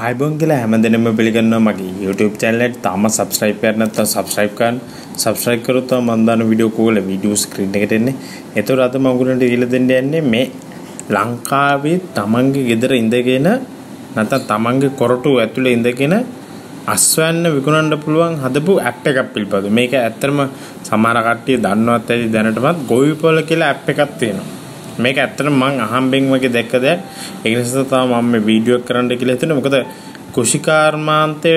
ආයිබෝන් කියලා හැමදෙනම පිළිගන්නවා මගේ YouTube channel එකට තාම subscribe කරලා නැත්නම් subscribe කරන්න subscribe කරොත් තමයි මම දාන වීඩියෝ කෝල වීඩියෝ screen එකට එන්නේ. ඒතර අද මම ඔයගොල්ලන්ට කියලා දෙන්න යන්නේ මේ ලංකාවේ තමන්ගේ ගෙදර ඉඳගෙන නැත්නම් තමන්ගේ කොරටු ඇතුලේ ඉඳගෙන අස්වැන්න විකුණන්න පුළුවන් හදපු ඇප් එකක් පිළිබඳ. මේක ඇත්තටම සමහර කට්ටිය දන්නවත් ඇති දැනටමත් ගොවිපොළ කියලා ඇප් එකක් තියෙනවා. මේක ඇත්තටම මං අහම්බෙන් වගේ දැක්ක දෙයක්. ඒ නිසා තමයි මම මේ වීඩියෝ එක කරන්න කියලා හිතුනේ. මොකද කුෂිකාර්මාන්තය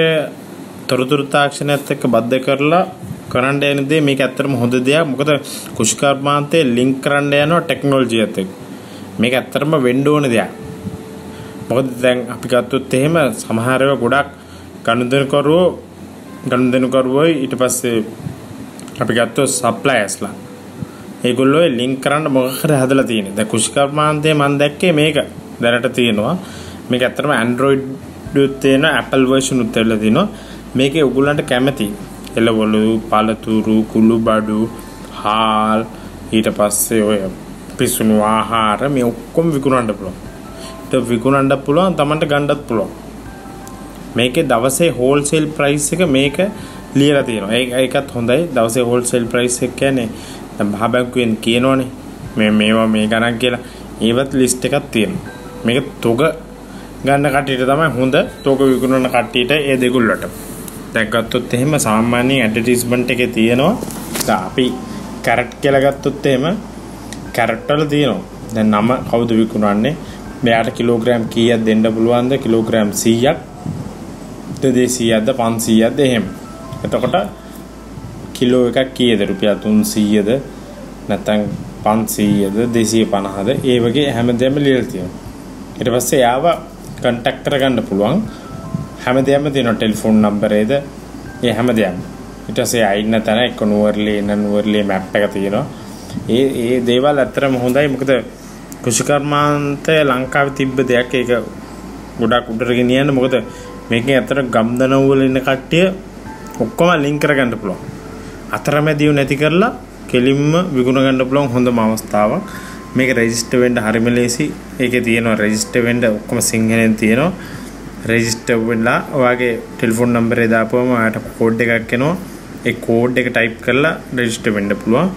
තොරතුරු තාක්ෂණයත් එක්ක බද්ධ කරලා කරන්න යන දේ මේක ඇත්තටම හොඳ දෙයක්. මොකද කුෂිකාර්මාන්තය ලින්ක් කරන්න යනවා ටෙක්නොලොජියත් එක්ක. මේක ඇත්තටම වෙන්න ඕන දෙයක්. මොකද දැන් අපි ගත්තොත් එහෙම සමහර ඒවා ගොඩක් ගනුදෙනුකරුවෝ ගනුදෙනුකරුවෝයි ඊට පස්සේ අපි ගත්තොත් සප්ලයර්ස්ලා ඒගොල්ලෝ ලින්ක් කරන්න මොකක් හරි හදලා තියෙන්නේ. දැන් කුෂිකර්මාන්තයේ මම දැක්කේ මේක දැනට තියෙනවා. මේක ඇත්තටම Android එකත් තියෙනවා Apple version උත් තියෙලා තියෙනවා. මේකේ ඔයගොල්ලන්ට කැමති එළවලු, පළතුරු, කුළු බඩු, හාල් ඊට පස්සේ ඔය පිසුණු ආහාර මේ ඔක්කොම විකුණන්න පුළුවන්. ඒක විකුණන්න පුළුවන් Tamanට ගන්නත් පුළුවන්. මේකේ දවසේ හෝල්සේල් ප්‍රයිස් එක මේක ලියලා තියෙනවා. ඒක ඒකත් හොඳයි. දවසේ හෝල්සේල් ප්‍රයිස් එක කියන්නේ දැන් මහ බැංකුවෙන් කියනවනේ මේ මේවා මේ ගණන් කියලා. ඒවත් ලිස්ට් එකක් තියෙනවා. මේක තොග ගන්න කට්ටියට තමයි හොඳ තොග විකුණන කට්ටියට ඒ දෙගොල්ලට. දැන් ගත්තොත් එහෙම සාමාන්‍ය ඇඩ්වර්ටයිස්මන්ට් එකේ තියෙනවා. දැන් අපි කැරට් කියලා ගත්තොත් එහෙම කැරට් වල තියෙනවා. දැන් නම කවුද විකුණන්නේ? මෙයාට කිලෝග්‍රෑම් කීයක් දෙන්න පුළුවන්ද? කිලෝග්‍රෑම් 100ක්. 200ක්ද 500ක්ද එහෙම. එතකොට කිලෝ එකක් කීයද? රුපියල් 300ද නැත්නම් 500ද 250ද ඒ වගේ හැමදේම ලියලා තියෙනවා. ඊට පස්සේ යාව කන්ටැක්ට් කරගන්න පුළුවන්. හැමදේම තියෙනවා ටෙලිෆෝන් නම්බරේද ඒ හැමදේම. ඊට පස්සේ අයින්න තැන එක්ක නුවර්ලී ඉන්න නුවර්ලී මැප් එක තියෙනවා. ඒ ඒ දේවල් ඇත්තටම හොඳයි. මොකද කෘෂිකර්මාන්තය ලංකාවේ තිබ්බ දෙයක්. ඒක ගොඩක් උඩට ගෙනියන්න මොකද මේකෙන් ඇත්තට ගම්දනව් වල ඉන්න කට්ටිය ඔක්කොම ලින්ක් කරගන්න පුළුවන්. අතරමැදිව නැති කරලා කෙලින්ම විකුණ ගන්න පුළුවන් හොඳම අවස්ථාවක්. මේක රෙජිස්ටර් වෙන්න හරිම ලේසි. ඒකේ තියෙනවා රෙජිස්ටර් වෙන්න ඔක්කොම සිංහලෙන් තියෙනවා. රෙජිස්ටර් වෙලා ඔයාගේ ටෙලිෆෝන් නම්බරේ දාපුවම ඔයාට කෝඩ් එකක් එනවා. ඒ කෝඩ් එක ටයිප් කරලා රෙජිස්ටර් වෙන්න පුළුවන්.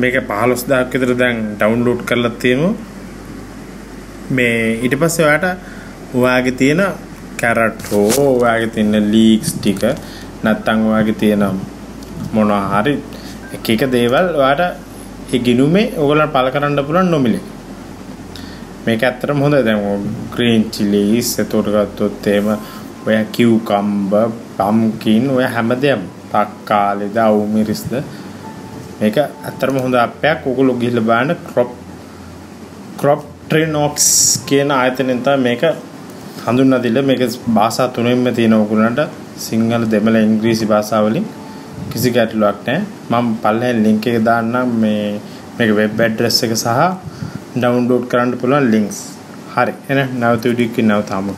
මේක 15000ක් විතර දැන් ඩවුන්ලෝඩ් කරලා තියෙනවා. මේ ඊට පස්සේ ඔයාට ඔයාගේ තියෙන කැරට් හෝ ඔයාගේ තියෙන ලීක්ස් ටික නැත්තම් ඔයාගේ තියෙන මොනවා හරි එක එක දේවල් ඔයාට ඒ ගිණුමේ ඔයගොල්ලන්ට පළ කරන්න පුළුවන් නොමිලේ. මේක ඇත්තටම හොඳයි. දැන් ග්‍රීන් චිලිස් එතකොට ගත්තොත් එහෙම ඔය කියුකම්බර් පම්කින් ඔය හැමදේම තක්කාලිද අවුමිරිස්ද මේක ඇත්තටම හොඳ අපයක් ඔයගොල්ලෝ ගිහිල්ලා බලන්න ක්‍රොප් ක්‍රොප් ට්‍රිනොක්ස් කියන ආයතනයෙන් තමයි මේක හඳුන්වා දීලා මේක භාෂා තුනෙන්ම තියෙන ඔයගොල්ලන්ට සිංහල දෙමළ ඉංග්‍රීසි භාෂාවලින්. කිසි ගැටලුවක් නැහැ. මම පල්ලෙන් ලින්ක් එක දාන්නම්. මේ මේක වෙබ් ඇඩ්‍රස් එක සහ ඩවුන්ලෝඩ් කරන්න පුළුවන් ලින්ක්ස් හරි. එහෙනම් නැවත වීඩියෝ එකකින් නැවත හමු